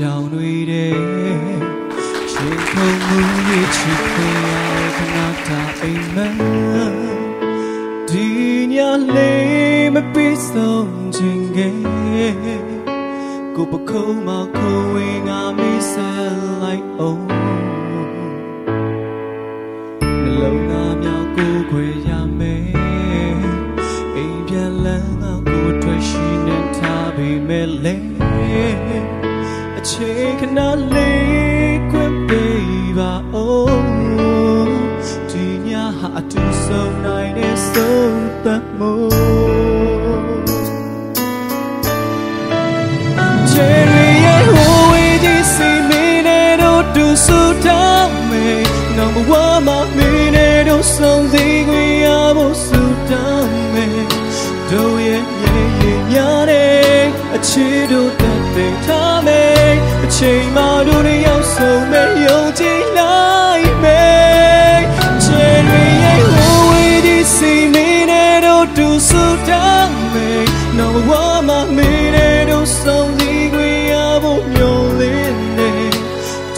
ရောင်တွေတဲ့ရှင်ခုံမှုရဲ့ချစ်ခွေရခဏတာအိမ်မက်ဒီညလေးမပြီးဆုံးခြင်းကကိုပခုံးမခိုးဝင်ငါမိဆက်လိုက်အောင်နှလုံးသားများကိုခွေရမယ်အိမ်ပြန်လန်းငါကိုတွေ့ရှိနေထားပေမဲ့လေအ ချိန်ခဏလေးခွင့်ပေးပါဦးဒီညဟာအတူဆုံးနိုင်တဲ့ဆုံးသက်မှုချယ်ရီရဲ့ဟိုဝေးဒီစီမီနဲ့တို့တူဆူတောင်းမေနောင်ဘဝမှာမင်းနဲ့တို့ဆုံးစည်းခွင့်ရဖို့ဆူတောင်းမေတို့ရဲ့ရဲ့ရဲ့များတဲ့အချစ်တို့တက်တဲ့ထားမေအ ချိန်မှတို့တွေရောက်ဆုံးမဲ့ယုံကြည်လိုက်မေချယ်ရီရဲ့ဟိုဝေးဒီစီမီနဲ့တို့တူဆူတောင်းမေနောင်ဘဝမှာမင်းနဲ့တို့ဆုံးစည်းခွင့်ရဖို့မျှော်လင့်နေ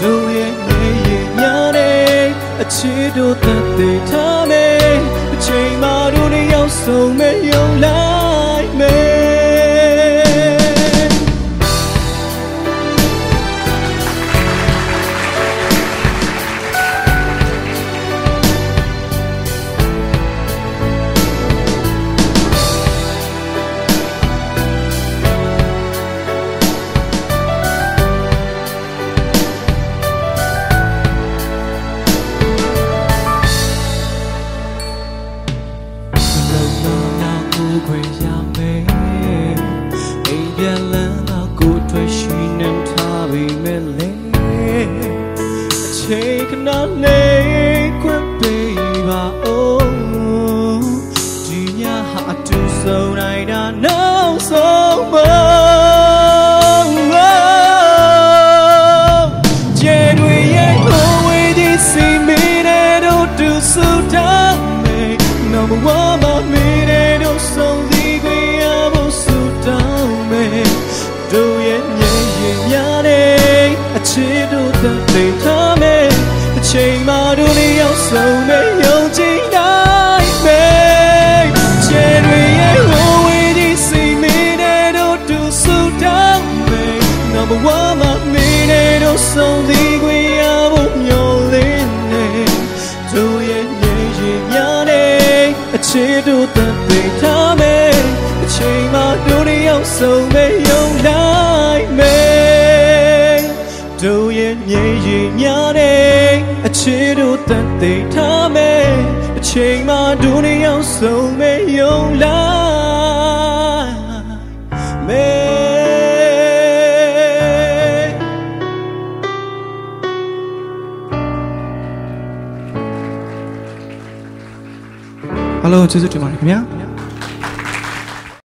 တို့ရဲ့ရဲ့ရဲ့များတဲ့အချစ်တို့တက်တဲ့ထားမေအချိန်မှတို့တွေရောက်ဆုံးမဲ့ယုံလိုက် ခွင့်ရမယ်အိမ်ပြန်လန်းတော့ကိုတွေ့ရှိနေထားပြီမဲ့လေအချိန်ကနော်လေးခွင့်ပေးပါဦးဒီညဟာအတူဆုံးနိုင်တာနောက်ဆုံးမစီမီတဲ့တို့တူဆူတာမေ Number 1 ရင်များတဲ့အချစ်တို့သက်သေထားမေအချိန်မှတို့တွေရောက်ဆုံးမေယုံကြည်နိုင်မေချယ်တွေရဲ့ဟိုဝေးဒီစီမီတဲ့တို့တူဆူတောင်းမေ number one မမီတဲ့တို့ဆုံးစည်းခွင့်ရဖို့မျှော်လင့်နေတို့ရဲ့ညင်ရင်များတဲ့အချစ်တို့သက်သေထားမေအချိန်မှတို့တွေရောက်ဆုံးမေယုံနိုင်မေတို့ ရဲ့ညင်ရင်များတဲ့အချစ်တို့သက်သေထားမေအချိန်မှတို့တွေရောက်ဆုံးမေယုံနိုင်မေအားလုံးကျေးဇူးတင်ပါတယ်ခင်ဗျာ